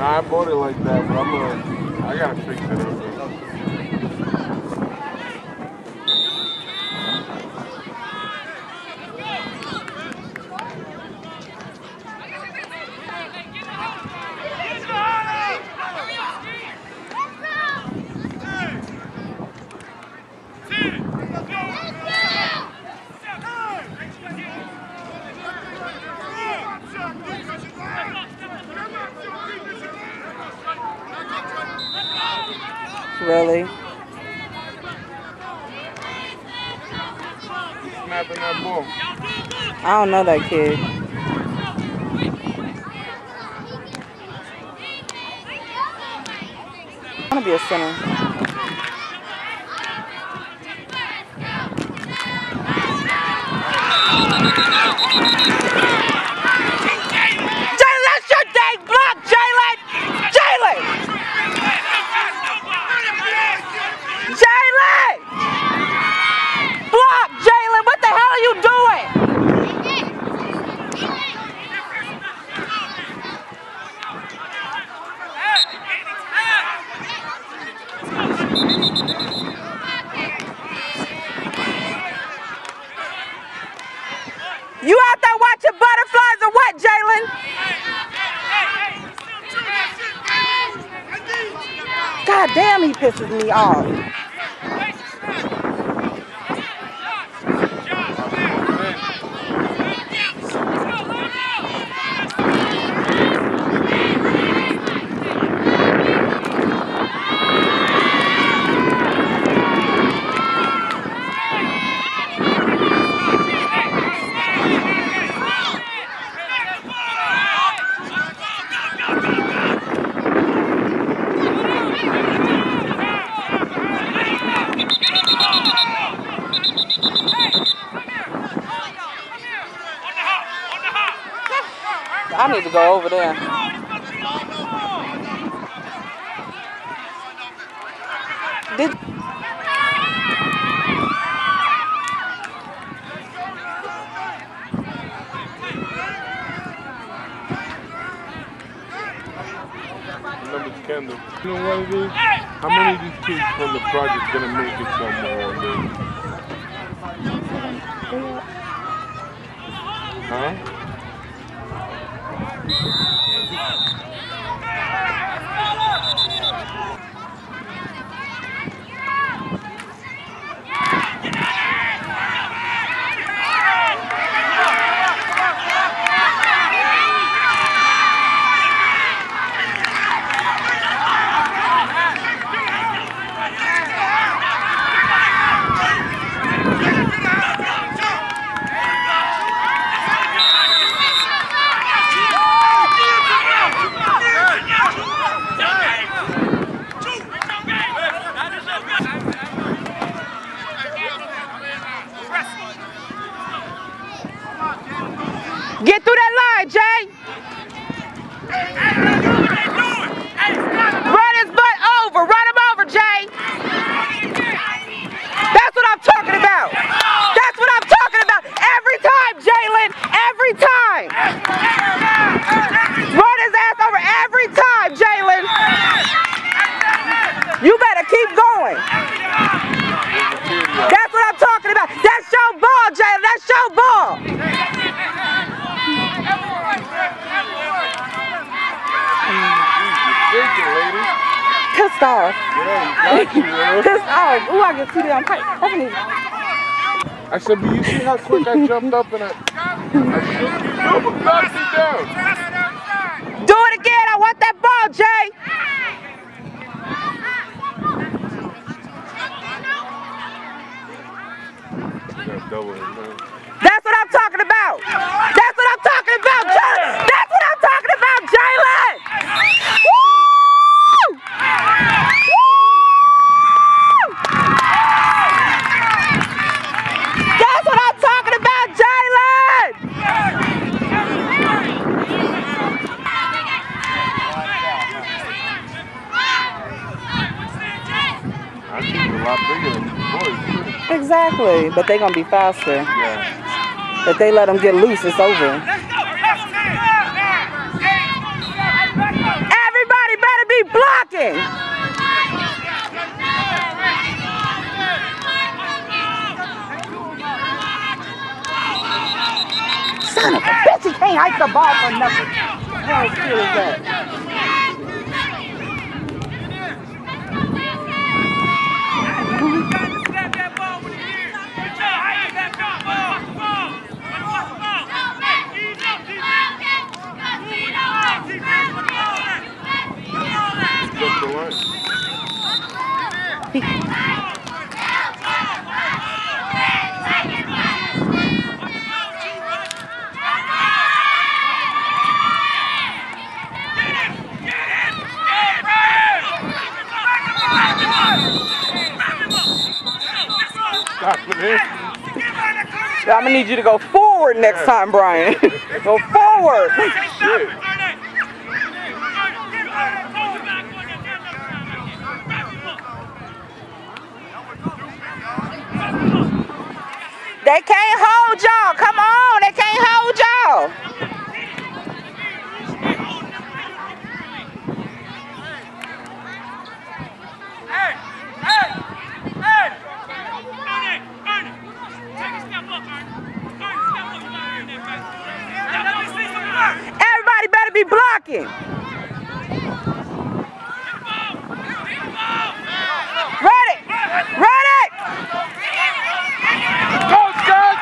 Nah, I bought it like that, but I'm gonna. really. I don't know that kid. I want to be a center. To go over there. Did Kendall. You know what it is? How many of these kids from the project gonna make it somewhere get through that line, Jay. Run his butt over. Run him over, Jay. That's what I'm talking about. That's what I'm talking about. Every time, Jaylon. Every time. Run his ass over every time, Jaylon. You better keep going. That's what I'm talking about. That's your ball, Jaylon. That's your ball. Shaking, lady. Pissed off. Yeah, you got you, girl. Pissed Ooh, I said, but you see how quick I jumped up and I, I shook you. Me down. Do it again. I want that ball, Jay. You got double it, man. That's what I'm talking about. That's what I'm talking about, Jaylon. That's what I'm talking about, Jaylon. Woo! Woo! That's what I'm talking about, Jaylon. I think a lot bigger than boys. Exactly, but they're gonna be faster. Yeah. If they let them get loose, it's over. Everybody better be blocking. Son of a bitch, he can't hike the ball for nothing. How skill is that? I'm gonna need you to go forward next time, Brian. go forward. They can't hold y'all. Come on, they can't hold y'all. Everybody better be blocking. Run it! Run it! Go, Scott!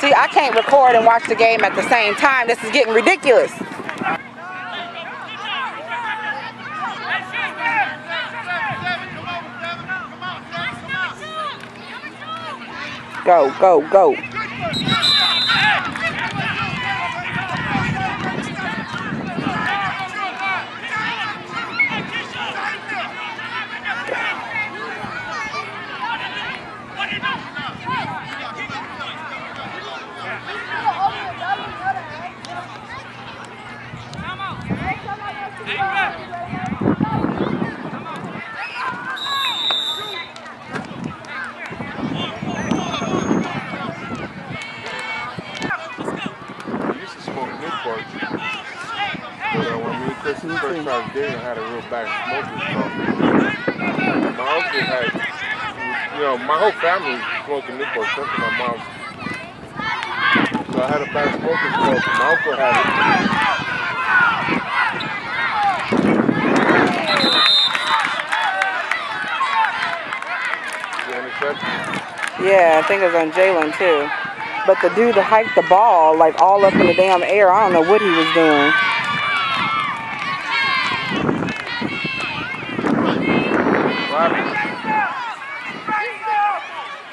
See, I can't record and watch the game at the same time. This is getting ridiculous. Go, go, go. I used to smoke Newport. But uh, when me and Chris first started dating, I had a real bad smoking problem. My uncle had, my whole family was smoking Newport, for my mom. So I had a bad smoking problem. My uncle had it. Yeah, I think it was on Jaylon too. But the dude that hiked the ball like all up in the damn air, I don't know what he was doing. What happened?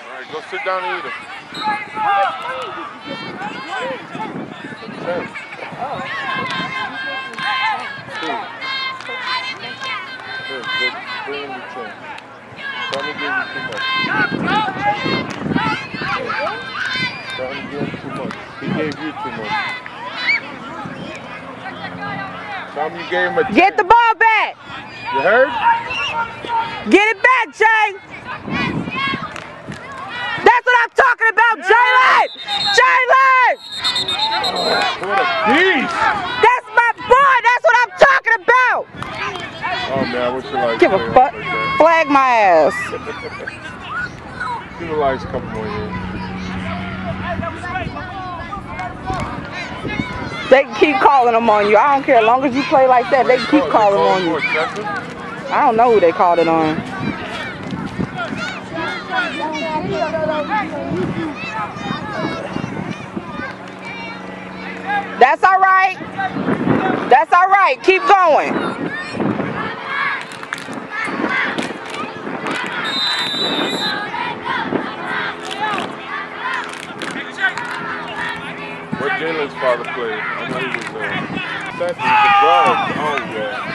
All right, go sit down and eat it. Ten. Two. Here, bring the ten. Tell me give you too much. Tell him give him too much. He gave you too much. Tell you gave him a ten. Get the ball back! You heard? Get it back, Jay! That's what I'm talking about, Jaylon! Jaylon! A! That's my boy! That's what I'm talking about! Oh man, I wish you like Give a fuck. like. Flag my ass. Give the lights a couple more years. They keep calling them on you. I don't care. As long as you play like that, they keep calling on you. I don't know who they called it on. That's all right. That's all right. Keep going. What Jaylon's father played? I know he was uh, Seth the guard. Oh yeah.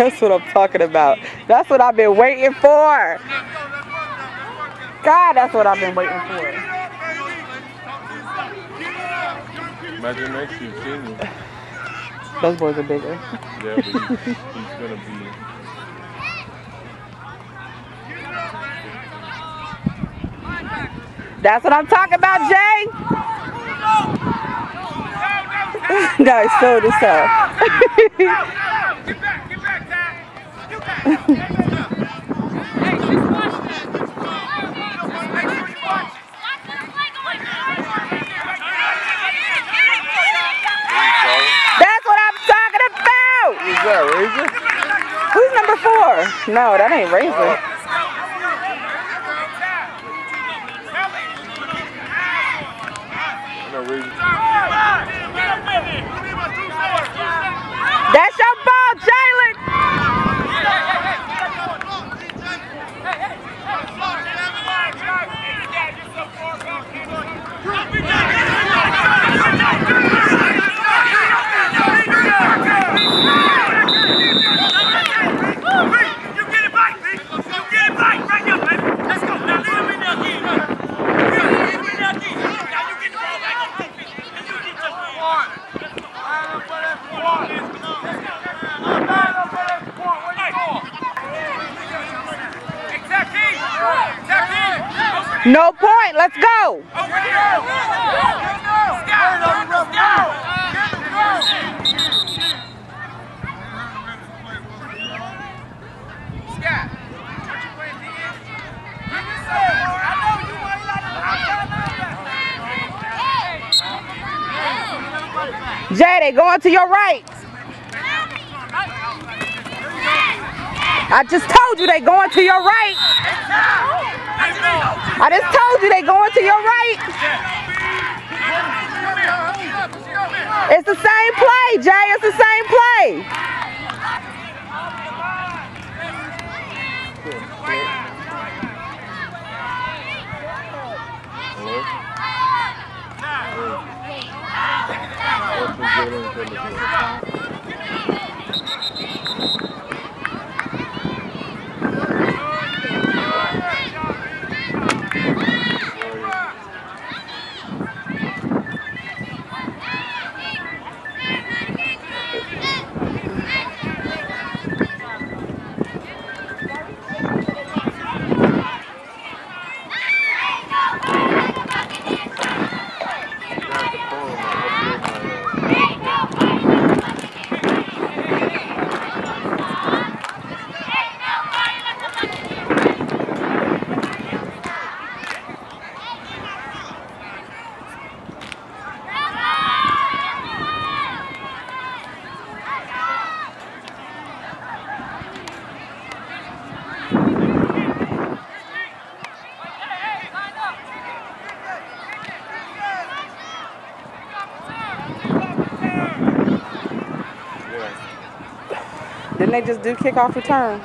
That's what I'm talking about. That's what I've been waiting for. God, that's what I've been waiting for. Imagine next year, senior. Those boys are bigger. Yeah, but he's, he's gonna be. That's what I'm talking about, Jay. Guys, so this up. That's what I'm talking about. Who's that, Razor? Who's number four? No, that ain't Razor. Razor. That's your ball, Jaylon. No point. Let's go. Jay, they going to your right. I just told you they going to your right. I just told you they going to your right. It's the same play, Jay. It's the same play. Hello? Didn't they just do kickoff return?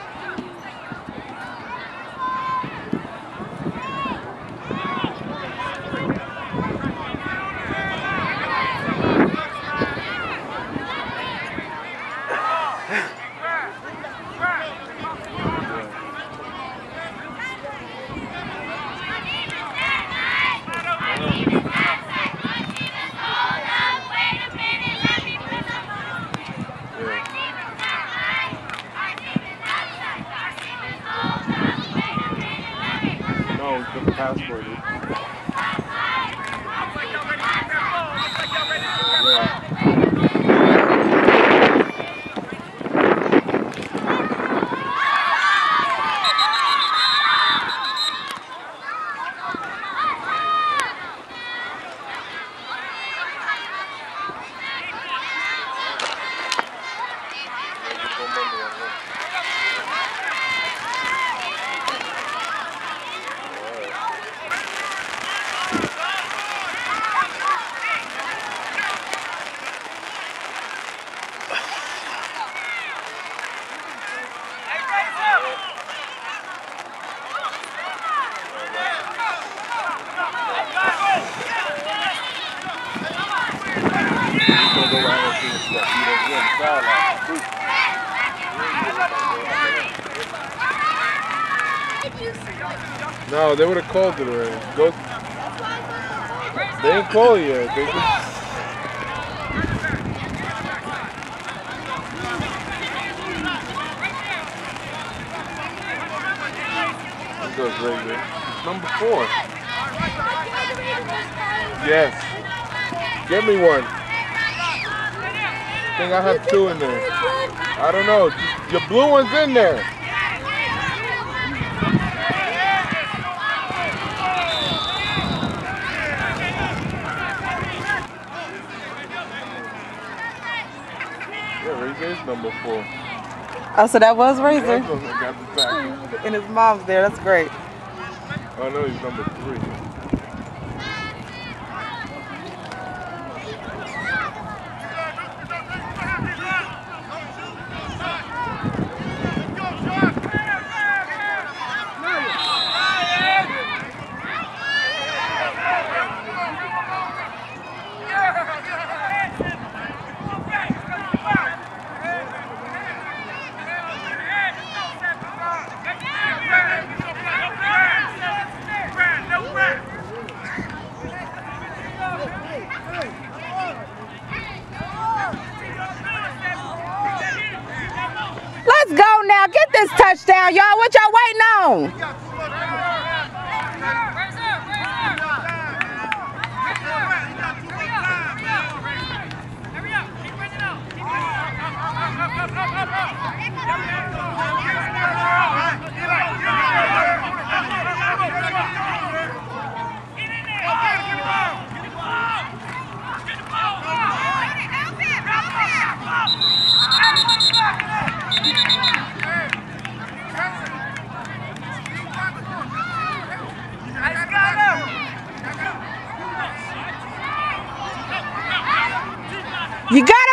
No, we took the passport. Yeah. He's gonna go right here to the stuff. He doesn't get the sideline. No, they would have called it already. Go. They didn't call yet. They just. Goes right there. Number four. Yes. Get me one. I think I have two in there. I don't know. Your blue one's in there. Yeah, right there's number four. Oh, so that was Razor. That's what I got the back. And his mom's there. That's great. Oh no, he's number three. Let's go now. Get this touchdown, y'all. What y'all waiting on? You gotta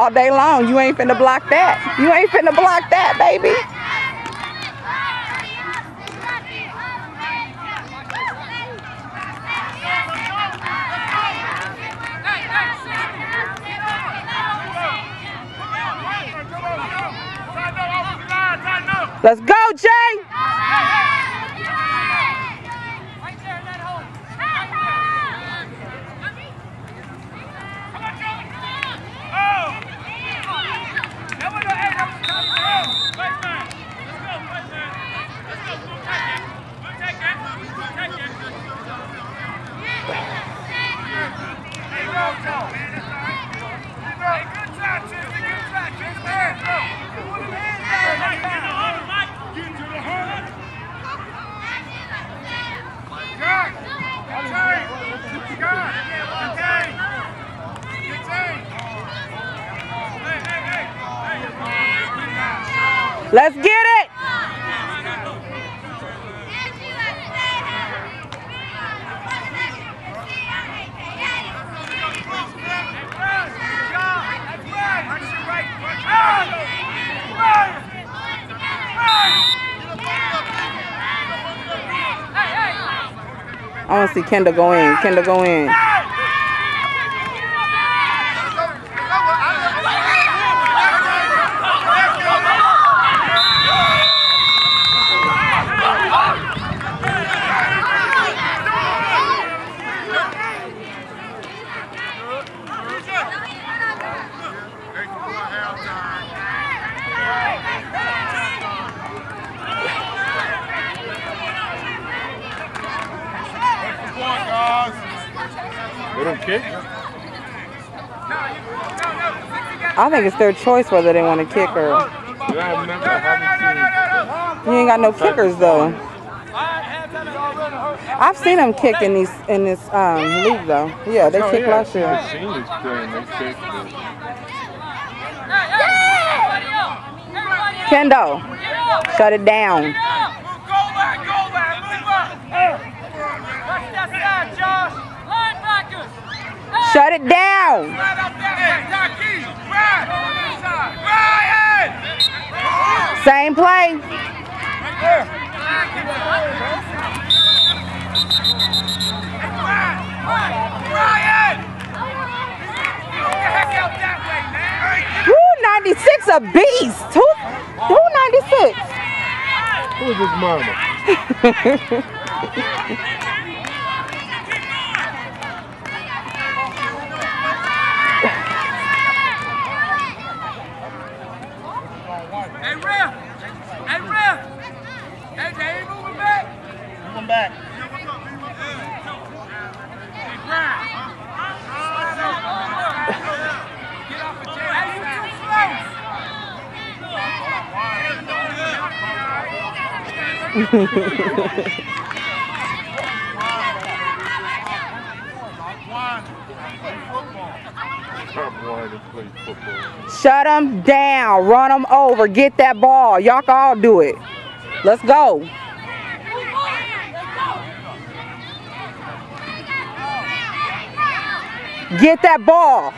all day long. You ain't finna block that. You ain't finna block that, baby. Let's go, Jay. Let's get it. I want to see Kendall go in. Kendall go in. They don't kick? I think it's their choice whether they want to kick or. Yeah, I've never, I haven't You ain't got no kickers though. I've seen them kick in these in this um, league though. Yeah, they. Oh, kicked yeah, last year. I've seen this. They. Kendo, shut it down. Shut it down. Same play. Woo, 96 a beast. Who, who 96? Who is his mama? Hey, Ref! Hey, Ref! Hey, they ain't moving back. Come back. Hey, Brian. Get off the chair. Hey, you too slow. Top one to play football. Shut them down. Run them over. Get that ball. Y'all can all do it. Let's go. Get that ball.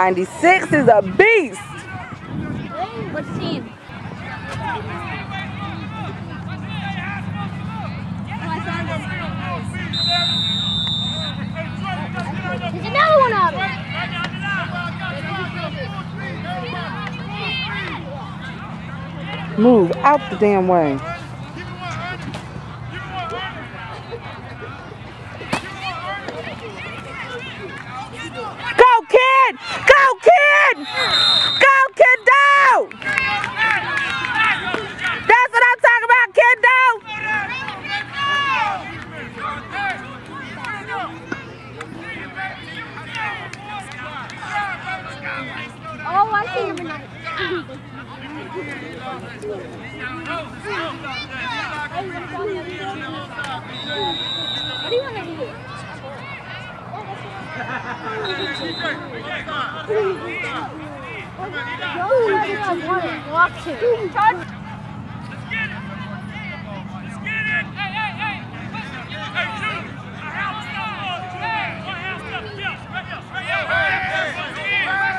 96 is a beast. Team? Move out the damn way. Oh, I see what do you want to do? You want to. Walk to.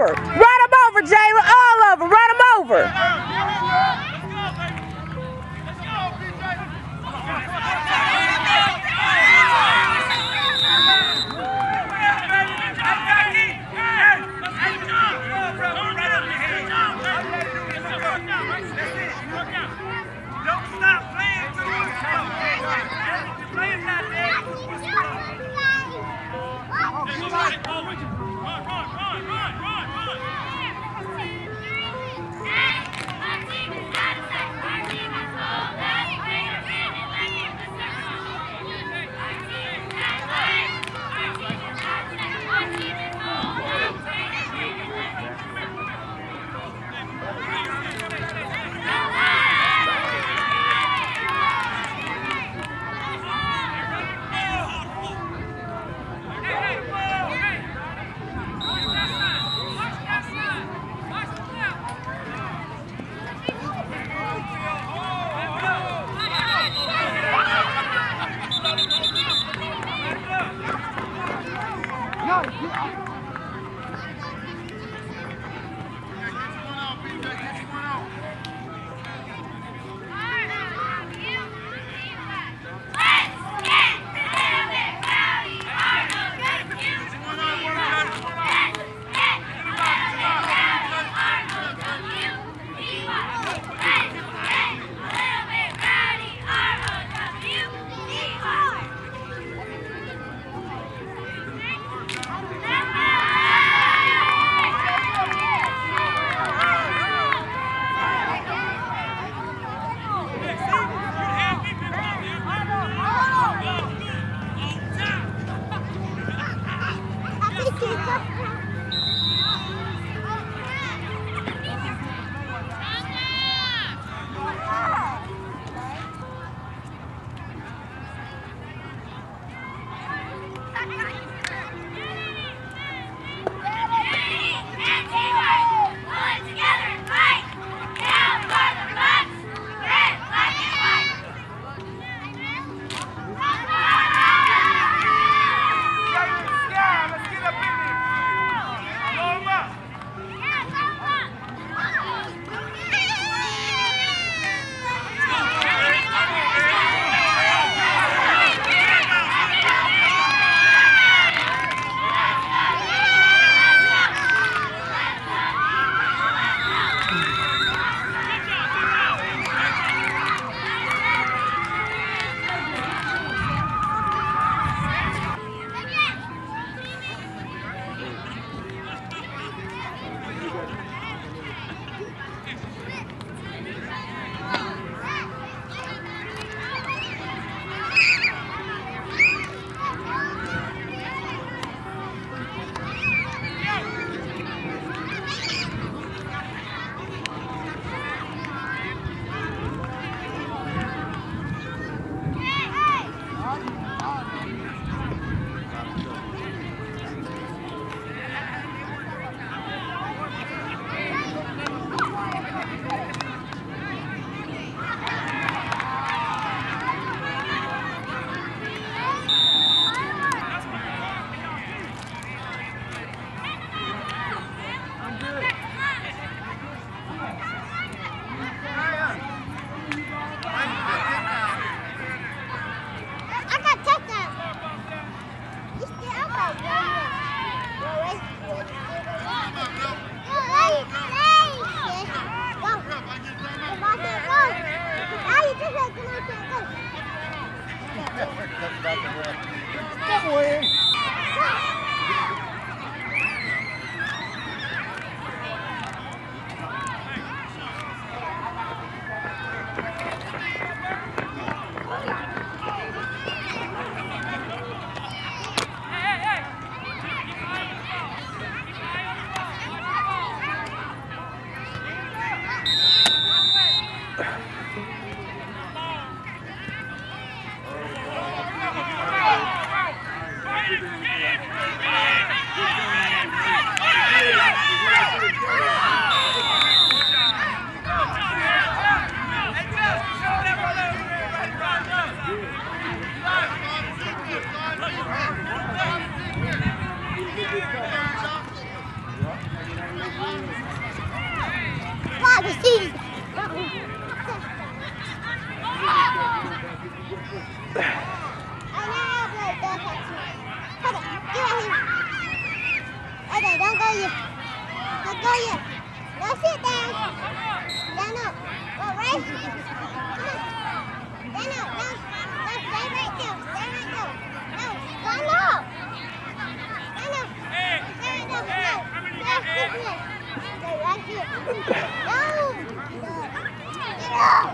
Over, Come on!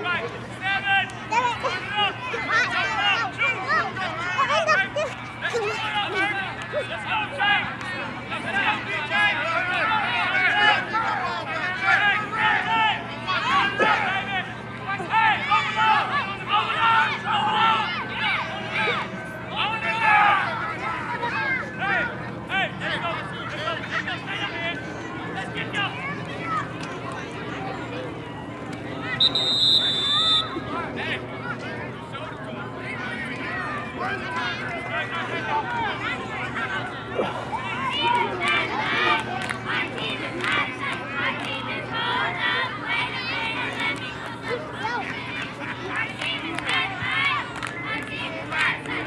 Right there. Come on. No. No. Stay right there.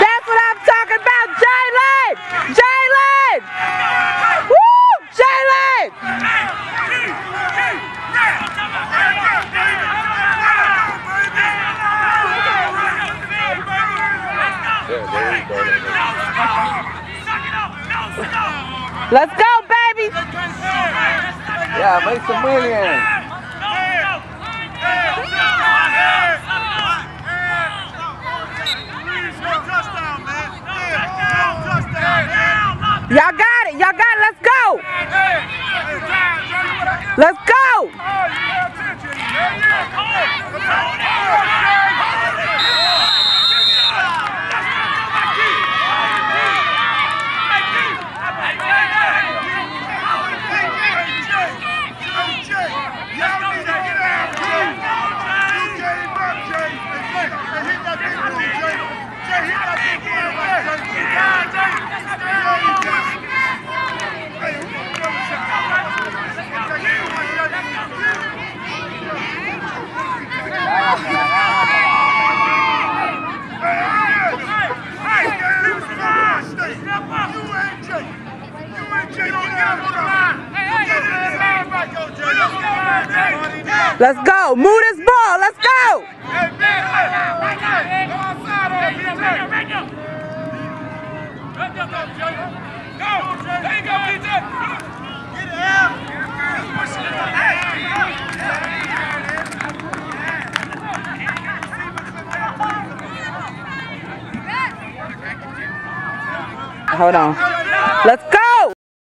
That's what I'm talking about, Jaylon! Jaylon! Woo! Jaylon! Yeah, there you go. Let's go, baby! Yeah, make some